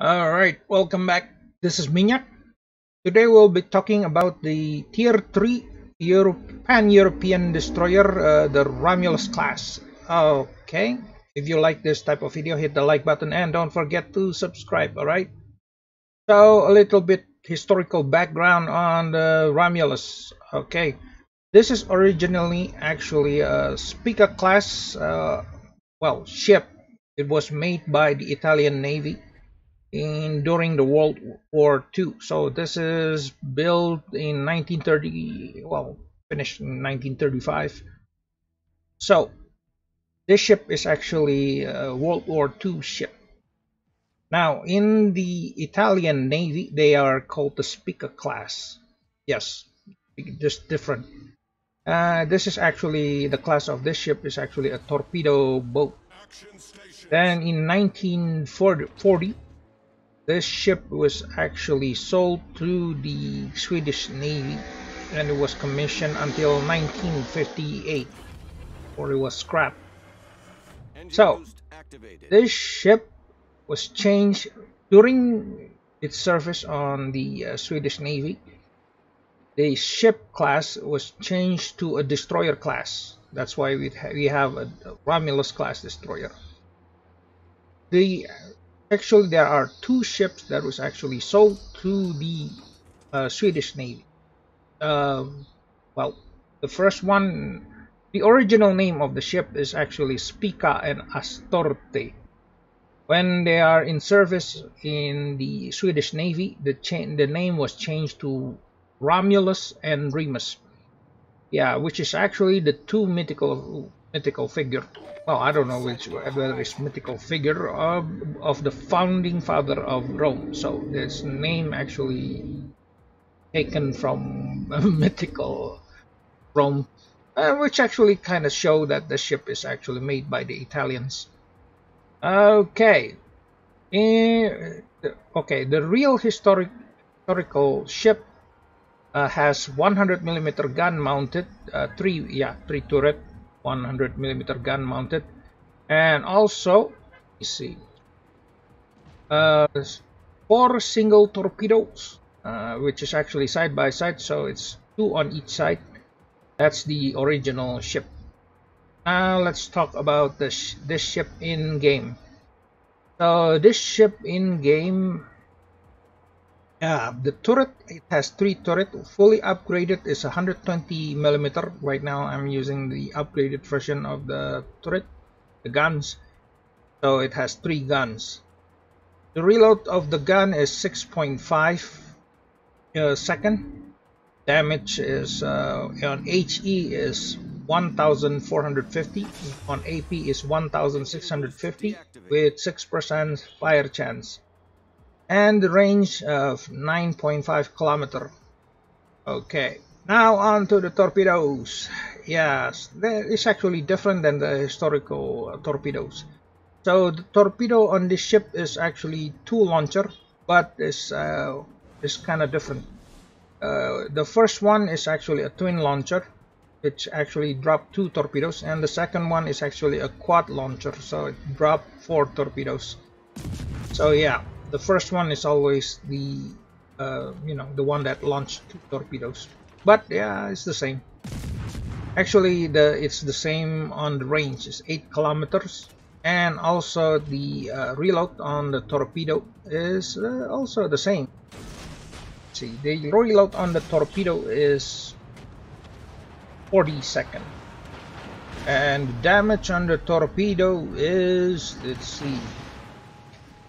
Alright, welcome back. This is Minyak. Today we'll be talking about the Tier 3 Euro Pan-European Destroyer, uh, the Romulus class. Okay, if you like this type of video, hit the like button and don't forget to subscribe, alright? So, a little bit historical background on the Romulus. Okay, this is originally actually a Spica class, uh, well, ship. It was made by the Italian Navy in during the World War II. So this is built in 1930, well, finished in 1935. So this ship is actually a World War II ship. Now, in the Italian Navy, they are called the Spica class. Yes, just different. Uh, this is actually the class of this ship is actually a torpedo boat. Then in 1940, this ship was actually sold to the Swedish Navy and it was commissioned until 1958 or it was scrapped. So this ship was changed during its service on the uh, Swedish Navy. The ship class was changed to a destroyer class. That's why we, ha we have a Romulus class destroyer. The actually there are two ships that was actually sold to the uh, Swedish Navy. Um, well, the first one, the original name of the ship is actually Spica and Astore. When they are in service in the Swedish Navy, the, the name was changed to Romulus and Remus. Yeah, which is actually the two mythical mythical figure. Well I don't know which whether it's mythical figure of, of the founding father of Rome. So this name actually taken from mythical Rome uh, which actually kind of show that the ship is actually made by the Italians. Okay. In, okay the real historic historical ship uh, has 100 millimeter gun mounted uh, three yeah three turret 100 millimeter gun mounted. And also you see. Uh, four single torpedoes uh, which is actually side by side so it's two on each side. That's the original ship. Now let's talk about this this ship in game so this ship in game yeah, the turret, it has three turret. Fully upgraded is 120 millimeter. Right now I'm using the upgraded version of the turret, the guns. So it has three guns. The reload of the gun is 6.5 uh, second. Damage is uh, on HE is 1450 on AP is 1650 with 6% fire chance and the range of 9.5 kilometer. Okay now on to the torpedoes. Yes it's actually different than the historical uh, torpedoes. So the torpedo on this ship is actually two launcher but it's uh, kind of different. Uh, the first one is actually a twin launcher which actually dropped two torpedoes and the second one is actually a quad launcher so it dropped four torpedoes. So yeah the first one is always the uh, you know the one that launched torpedoes. But yeah it's the same. Actually the it's the same on the range. It's 8 kilometers. And also the uh, reload on the torpedo is uh, also the same. Let's see the reload on the torpedo is 40 second. And damage on the torpedo is let's see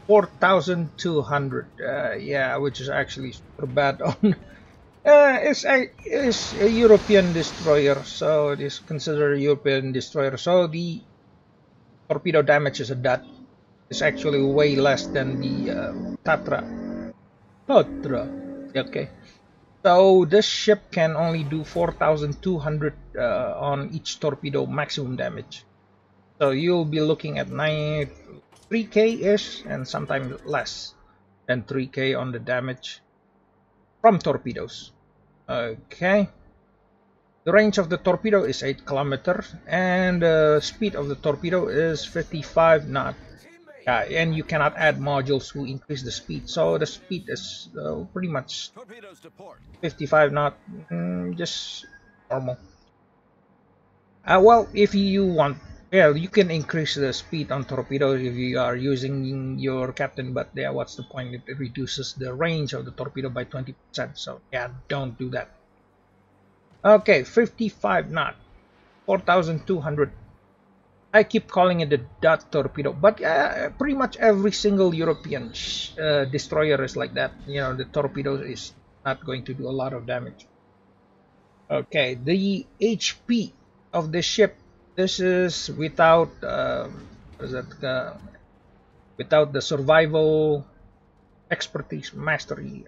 4,200. Uh, yeah, which is actually bad on. Uh, it's a it's a European destroyer, so it is considered a European destroyer. So the torpedo damage is a dot. It's actually way less than the uh, Tatra. Tatra. Okay. So this ship can only do 4,200 uh, on each torpedo maximum damage. So you'll be looking at 9 3k-ish and sometimes less than 3k on the damage from torpedoes. Okay. The range of the torpedo is 8 kilometers and the speed of the torpedo is 55 knot. Yeah, and you cannot add modules who increase the speed. So the speed is uh, pretty much 55 knot, mm, just normal. Uh, well, if you want, yeah, you can increase the speed on torpedo if you are using your captain, but yeah, what's the point? It reduces the range of the torpedo by 20%. So yeah, don't do that. Okay, 55 knot, 4,200 I keep calling it the dot torpedo, but uh, pretty much every single European uh, destroyer is like that. You know, the torpedo is not going to do a lot of damage. Okay, the HP of the ship. This is without uh, is that, uh, without the survival expertise mastery.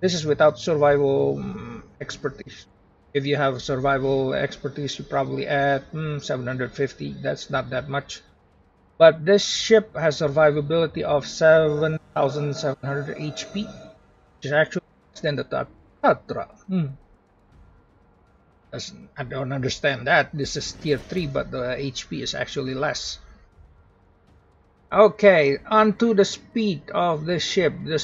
This is without survival um, expertise. If you have survival expertise you probably add hmm, 750 that's not that much. But this ship has survivability of 7700 HP which is actually less than the Tatra hmm. I don't understand that this is tier 3 but the HP is actually less okay onto the speed of the ship the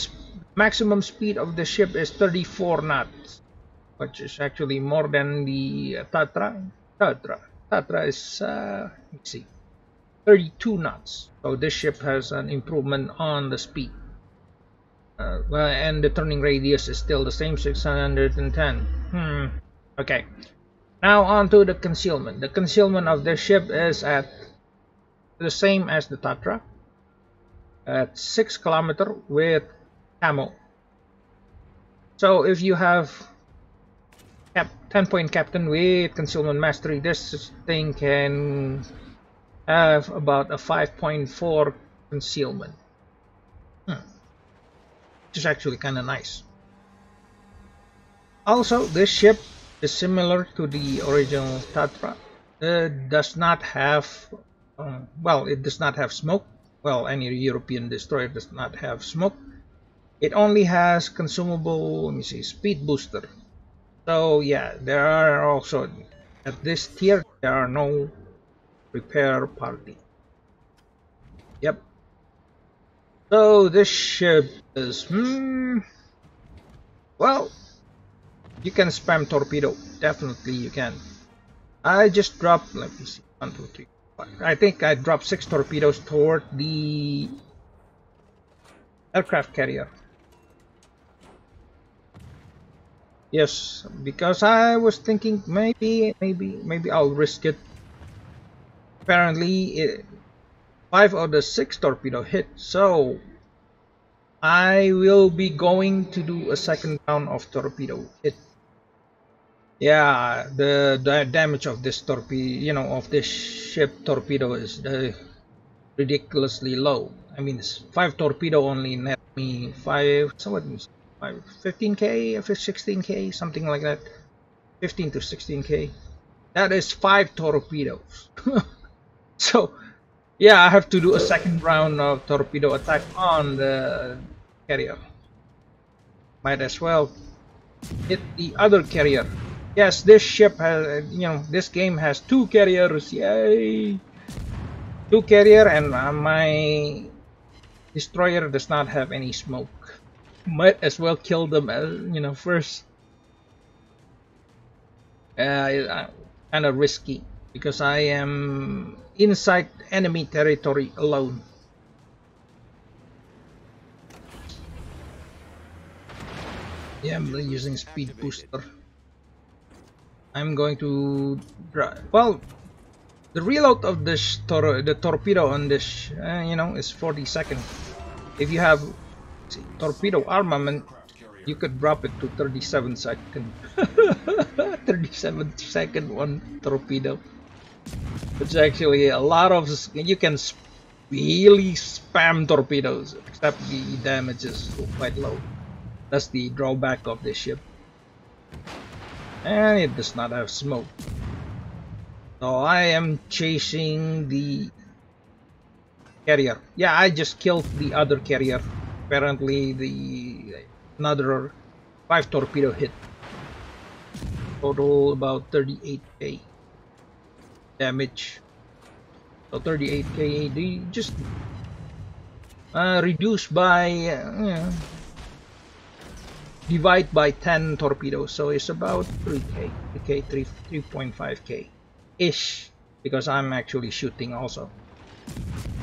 maximum speed of the ship is 34 knots which is actually more than the Tatra. Tatra. Tatra is, uh, let's see, 32 knots. So this ship has an improvement on the speed. Uh, well, and the turning radius is still the same, 610. Hmm. Okay. Now on to the concealment. The concealment of this ship is at the same as the Tatra. At 6 kilometer with camo. So if you have Cap 10 point captain with concealment mastery. This thing can have about a 5.4 concealment. Hmm. Which is actually kind of nice. Also, this ship is similar to the original Tatra. It does not have, um, well, it does not have smoke. Well, any European destroyer does not have smoke. It only has consumable, let me see, speed booster. So yeah, there are also at this tier there are no repair party. Yep. So this ship is hmm well you can spam torpedo. Definitely you can. I just dropped let me see one, two, three, five. I think I dropped six torpedoes toward the aircraft carrier. Yes, because I was thinking maybe, maybe, maybe I'll risk it. Apparently, it, five of the six torpedo hit, so I will be going to do a second round of torpedo hit. Yeah, the, the damage of this torpedo, you know, of this ship torpedo is uh, ridiculously low. I mean, five torpedo only net me five. So what? 15k, 16k, something like that. 15 to 16k. That is five torpedoes. so, yeah, I have to do a second round of torpedo attack on the carrier. Might as well hit the other carrier. Yes, this ship has, you know, this game has two carriers. Yay! Two carrier and uh, my destroyer does not have any smoke might as well kill them as you know first uh, kind of risky because I am inside enemy territory alone yeah I'm using speed booster I'm going to well the reload of this tor the torpedo on this uh, you know is 40 seconds if you have torpedo armament, you could drop it to 37 second. 37 second one torpedo. It's actually a lot of, you can really spam torpedoes, except the damage is quite low. That's the drawback of this ship. And it does not have smoke. So I am chasing the carrier. Yeah, I just killed the other carrier apparently the another five torpedo hit total about 38k damage So 38 KAD just uh, reduced by uh, divide by 10 torpedoes so it's about 3k 3k 3 3.5k ish because i'm actually shooting also.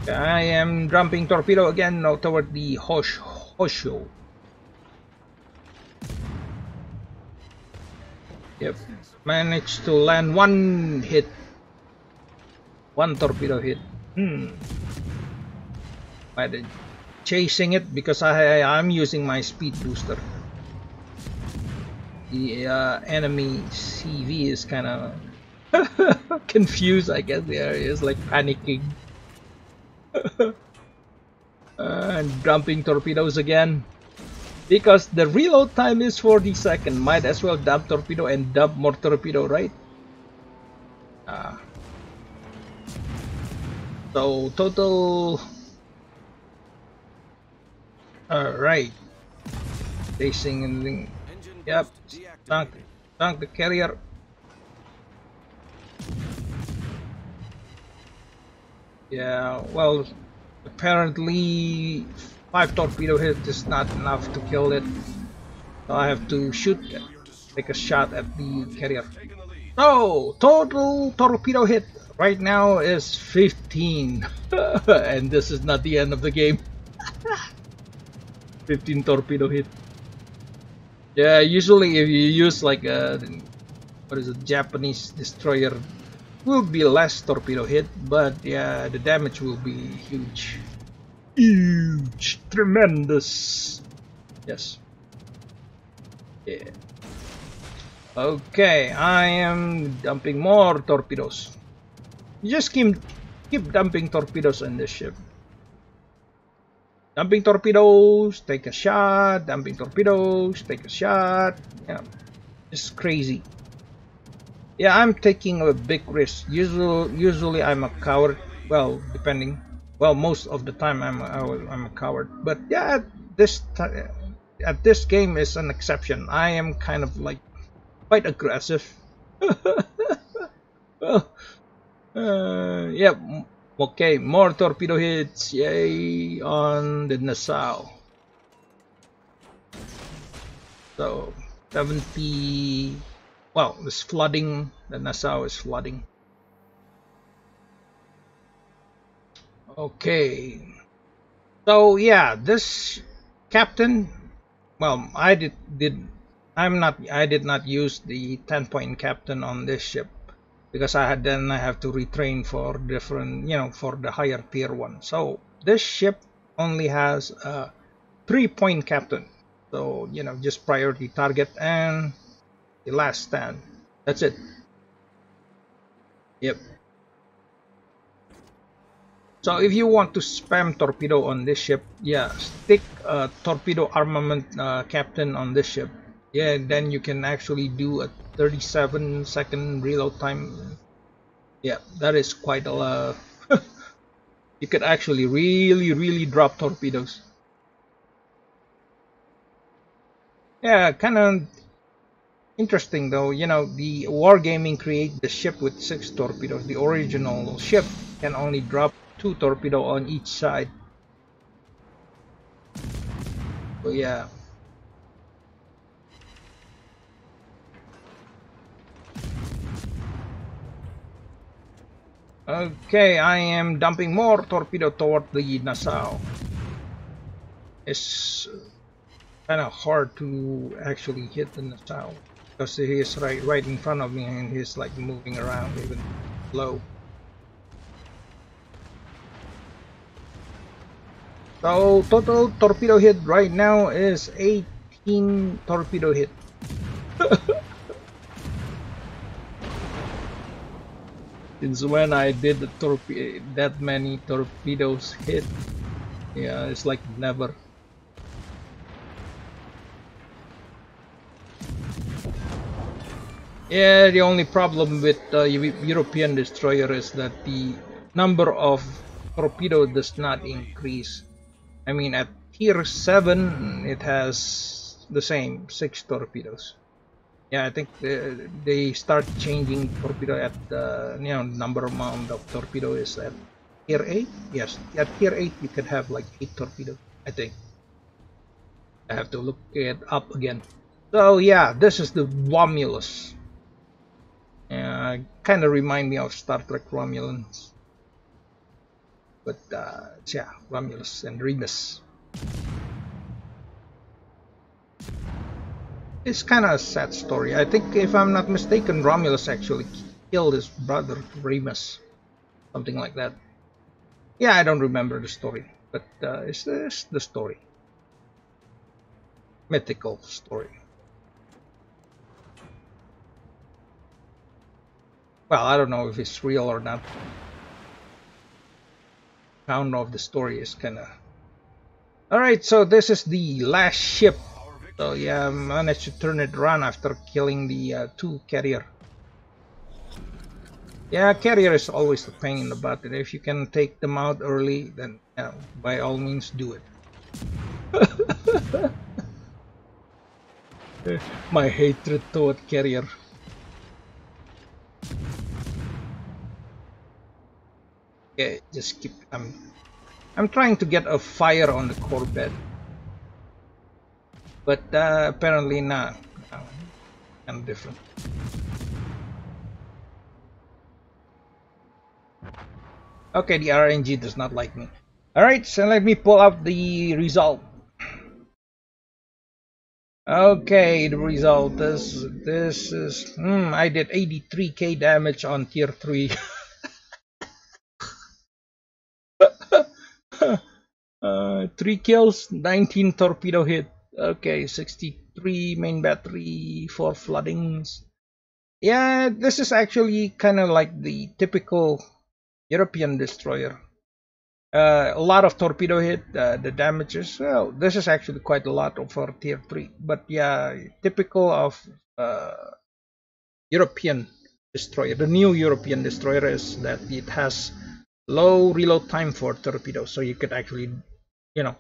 I am dumping torpedo again now toward the hosh hosho. Yep managed to land one hit. One torpedo hit. Hmm. By chasing it? Because I I'm using my speed booster the uh, enemy CV is kind of confused I guess there is like panicking. Uh, and dumping torpedoes again. Because the reload time is 40 seconds might as well dump torpedo and dump more torpedo right? Uh, so total all right facing and Yep. Sunk. Sunk the carrier. Yeah, well, apparently five torpedo hits is not enough to kill it. So I have to shoot, take a shot at the carrier. So, total torpedo hit right now is 15. and this is not the end of the game. 15 torpedo hit. Yeah, usually if you use like uh, a what is it, Japanese destroyer, will be less torpedo hit, but yeah, the damage will be huge, huge, tremendous. Yes. Yeah. Okay, I am dumping more torpedoes. You just keep keep dumping torpedoes on this ship. Dumping torpedoes, take a shot, dumping torpedoes, take a shot. Yeah, it's crazy. Yeah, I'm taking a big risk. Usually, usually I'm a coward. Well, depending. Well, most of the time I'm a, I'm a coward. But yeah, this at this game is an exception. I am kind of like quite aggressive. well, uh, yeah, Okay, more torpedo hits, yay, on the Nassau. So, 70, well, it's flooding, the Nassau is flooding. Okay, so yeah, this captain, well, I did, did I'm not, I did not use the 10 point captain on this ship because I had then I have to retrain for different you know for the higher tier one. So this ship only has a three point captain. So you know just priority target and the last stand. That's it. Yep. So if you want to spam torpedo on this ship yeah stick a torpedo armament uh, captain on this ship. Yeah then you can actually do a 37 second reload time. Yeah that is quite a lot. You could actually really really drop torpedoes. Yeah kind of interesting though. You know the wargaming create the ship with six torpedoes. The original ship can only drop two torpedo on each side. So yeah Okay, I am dumping more torpedo toward the Nassau. It's kind of hard to actually hit the Nassau because he is right right in front of me and he's like moving around even low. So total torpedo hit right now is 18 torpedo hit. since when I did the torpedo that many torpedoes hit yeah it's like never. Yeah the only problem with the European destroyer is that the number of torpedo does not increase. I mean at tier 7 it has the same 6 torpedoes yeah i think they, they start changing torpedo at the you know number amount of torpedo is at tier 8 yes at tier 8 you could have like 8 torpedo. I think. I have to look it up again. So yeah this is the Romulus. Uh, kind of remind me of Star Trek Romulans. But uh, yeah Romulus and Remus it's kind of a sad story. I think if I'm not mistaken Romulus actually killed his brother Remus something like that. Yeah I don't remember the story but uh, it's, it's the story. Mythical story. Well I don't know if it's real or not. I don't know if the story is kind of alright so this is the last ship so yeah I managed to turn it around after killing the uh, two carrier yeah, carrier is always a pain in the butt. And if you can take them out early, then yeah, by all means do it. My hatred toward carrier. Okay, just keep. I'm. I'm trying to get a fire on the Corvette, but uh, apparently not. No, I'm different. Okay, the RNG does not like me. Alright, so let me pull out the result. Okay, the result is this is hmm, I did 83k damage on tier 3. uh, 3 kills, 19 torpedo hit. Okay, 63 main battery, 4 floodings. Yeah, this is actually kind of like the typical European destroyer. Uh, a lot of torpedo hit, uh, the damages, well, this is actually quite a lot for tier 3. But yeah, typical of uh, European destroyer. The new European destroyer is that it has low reload time for torpedoes. So you could actually, you know,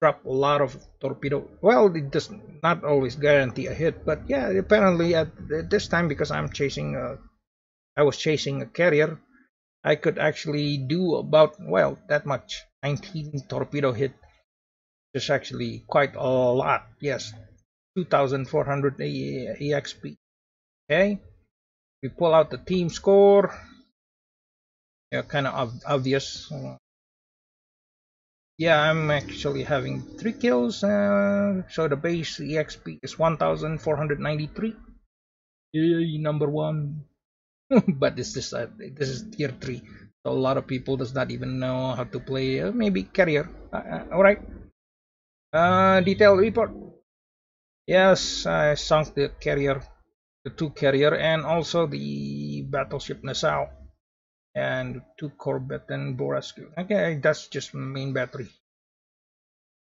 drop a lot of torpedo. Well, it does not always guarantee a hit. But yeah, apparently at this time, because I'm chasing, a, I was chasing a carrier, I could actually do about, well, that much. 19 torpedo hit is actually quite a lot. Yes, 2400 EXP. Okay, we pull out the team score. Yeah, kind of obvious. Yeah, I'm actually having three kills. Uh, so the base EXP is 1493. Yay, number one. but this is uh, this is tier 3 so a lot of people does not even know how to play uh, maybe carrier uh, uh all right uh detailed report yes i sunk the carrier the two carrier and also the battleship nassau and two corvette and borasku okay that's just main battery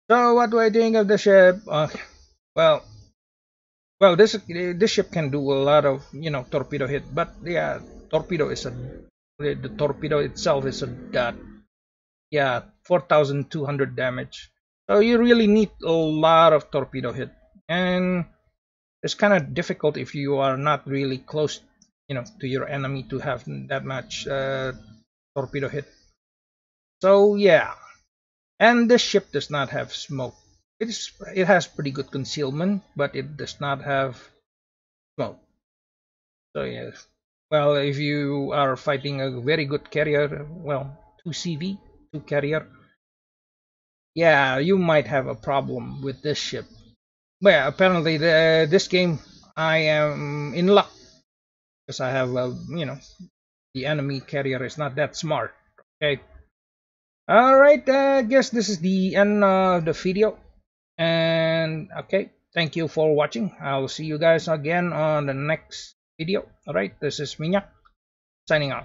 so what do i think of the ship uh, well well, this this ship can do a lot of you know torpedo hit, but yeah, torpedo is a the torpedo itself is a dot. Yeah, 4,200 damage. So you really need a lot of torpedo hit, and it's kind of difficult if you are not really close, you know, to your enemy to have that much uh, torpedo hit. So yeah, and this ship does not have smoke it is it has pretty good concealment, but it does not have smoke. So yes. Well, if you are fighting a very good carrier, well, 2 CV, 2 carrier, yeah, you might have a problem with this ship. Well, apparently the, this game I am in luck because I have, uh, you know, the enemy carrier is not that smart. Okay. Alright, I uh, guess this is the end of the video and okay thank you for watching i'll see you guys again on the next video all right this is minyak signing out